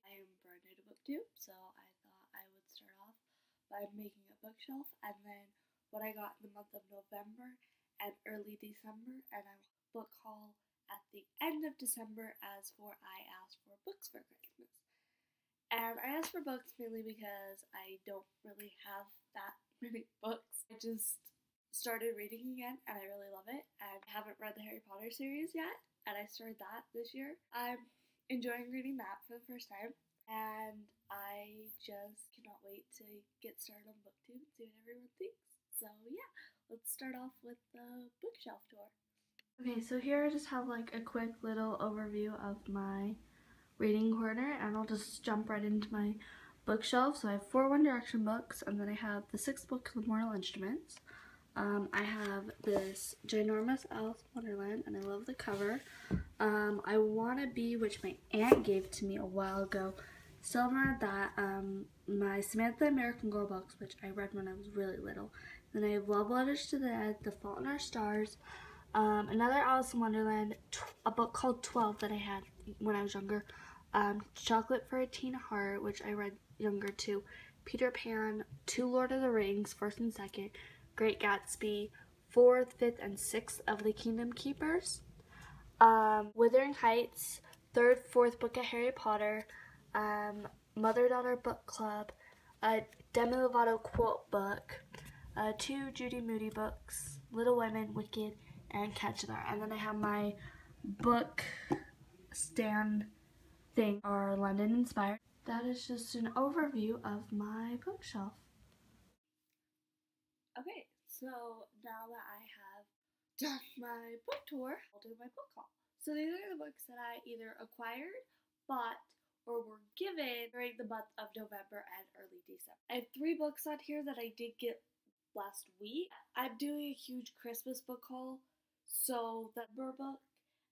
I am brand new to booktube, so I thought I would start off by making a bookshelf and then what I got in the month of November and early December and I book haul at the end of December as for I asked for books for Christmas. And I asked for books mainly because I don't really have that many books. I just started reading again and I really love it. And I haven't read the Harry Potter series yet and I started that this year. I'm enjoying reading that for the first time and I just cannot wait to get started on booktube and see what everyone thinks. So yeah, let's start off with the bookshelf tour. Okay, so here I just have like a quick little overview of my reading corner and I'll just jump right into my bookshelf. So I have four One Direction books and then I have the sixth book the Mortal Instruments. Um, I have this ginormous Alice Wonderland and I love the cover. Um, I Wanna Be, which my aunt gave to me a while ago. Read that. Um, my Samantha American Girl books, which I read when I was really little. Then I have Love Letters to the Dead, The Fault in Our Stars, um, another Alice in Wonderland, a book called 12 that I had when I was younger, um, Chocolate for a Teen Heart, which I read younger too, Peter Pan, Two Lord of the Rings, first and second, Great Gatsby, fourth, fifth, and sixth of the Kingdom Keepers, um, Wuthering Heights, third, fourth book of Harry Potter, um, Mother Daughter Book Club, a Demi Lovato quote book, uh, two Judy Moody books, Little Women, Wicked, and Catcher. And then I have my book stand thing, or London Inspired. That is just an overview of my bookshelf. Okay, so now that I have done my book tour, I'll do my book haul. So these are the books that I either acquired, bought, or were given during the month of November and early December. I have three books on here that I did get last week. I'm doing a huge Christmas book haul, so the November book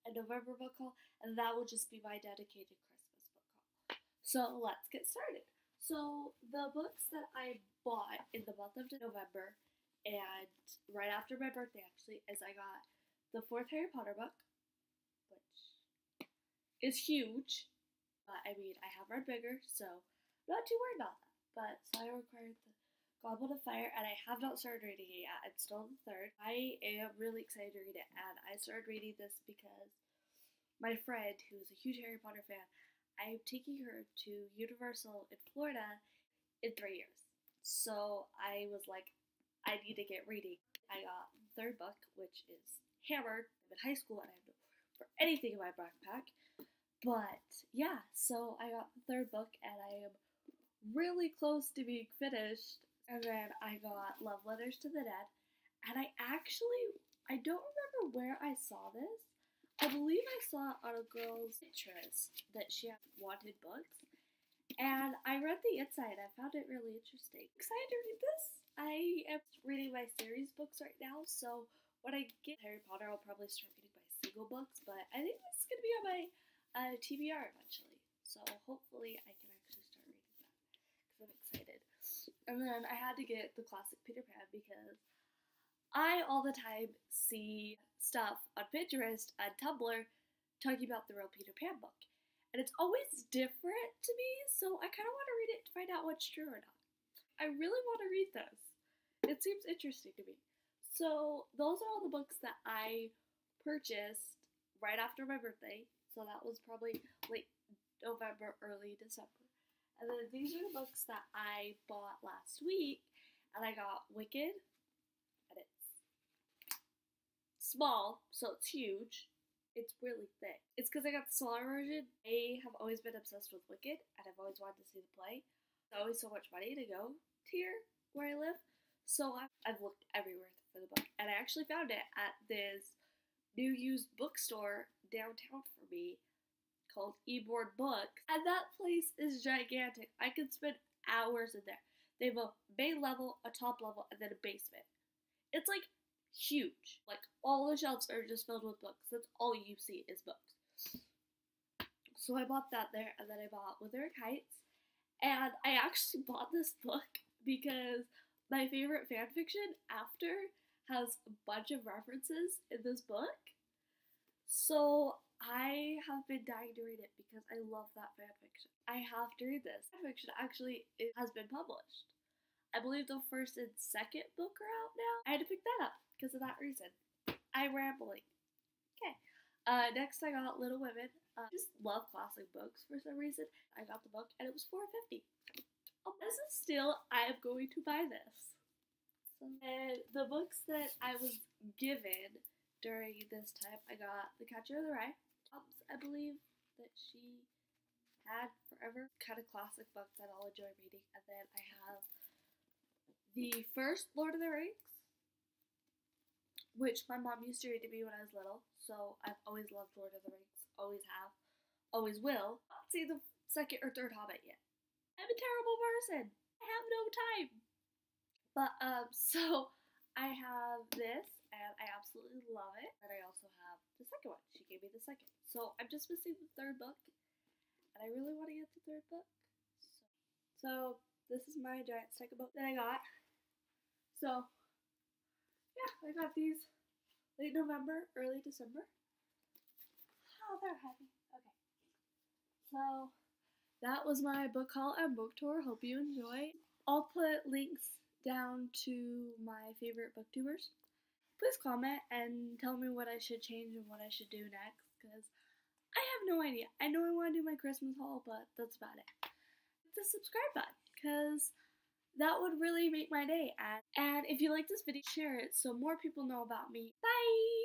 and November book haul, and that will just be my dedicated Christmas book haul. So let's get started. So the books that I bought in the month of November and right after my birthday actually is I got the fourth Harry Potter book, which is huge. But I mean I have read bigger, so not too worried about that. But so I required the Goblet of Fire, and I have not started reading it yet. I'm still on the third. I am really excited to read it, and I started reading this because my friend, who is a huge Harry Potter fan, I'm taking her to Universal in Florida in three years. So I was like, I need to get reading. I got the third book, which is Hammered. I'm in high school and I have no for anything in my backpack. But yeah, so I got the third book and I am really close to being finished and then I got Love Letters to the Dead. And I actually, I don't remember where I saw this. I believe I saw on a girl's Pinterest that she had wanted books. And I read the inside. I found it really interesting. Excited to read this. I am reading my series books right now, so when I get Harry Potter, I'll probably start reading my single books. But I think this is going to be on my uh, TBR eventually. So hopefully I can actually start reading that because I'm excited. And then I had to get the classic Peter Pan because I all the time see stuff on Pinterest and Tumblr talking about the real Peter Pan book. And it's always different to me, so I kind of want to read it to find out what's true or not. I really want to read this. It seems interesting to me. So, those are all the books that I purchased right after my birthday. So, that was probably late November, early December. And then these are the books that I bought last week, and I got Wicked, and it's small, so it's huge. It's really thick. It's because I got the smaller version. I have always been obsessed with Wicked, and I've always wanted to see the play. There's always so much money to go to here where I live, so I've, looked everywhere for the book, and I actually found it at this new used bookstore downtown for me called eBoard Books, and that place is gigantic. I could spend hours in there. They have a main level, a top level, and then a basement. It's like huge. Like all the shelves are just filled with books. That's all you see is books. So I bought that there, and then I bought Wuthering Heights, and I actually bought this book because my favorite fanfiction, After, has a bunch of references in this book. So I have been dying to read it because I love that fanfiction. I have to read this. Fanfiction actually it has been published. I believe the first and second book are out now. I had to pick that up because of that reason. I'm rambling. Okay. Uh, next, I got Little Women. Uh, I just love classic books for some reason. I got the book and it was 450. This is still, I am going to buy this. And the books that I was given during this time, I got The Catcher in the Rye, I believe, that she had forever. Kind of classic book that I'll enjoy reading. And then I have the first Lord of the Rings, which my mom used to read to me when I was little. So I've always loved Lord of the Rings, always have, always will. Not see the second or third Hobbit yet. I'm a terrible person. I have no time. But um, so I have this, and I absolutely love it. And I also have the second one. She gave me the second. So I'm just missing the third book, and I really want to get the third book. So, so this is my giant stack of books that I got. So yeah, I got these late November, early December. Oh, they're heavy. Okay. So that was my book haul and book tour. Hope you enjoy. I'll put links down to my favorite booktubers. Please comment and tell me what I should change and what I should do next because I have no idea. I know I want to do my Christmas haul, but that's about it. Hit the subscribe button because that would really make my day. And, and if you like this video, share it so more people know about me. Bye!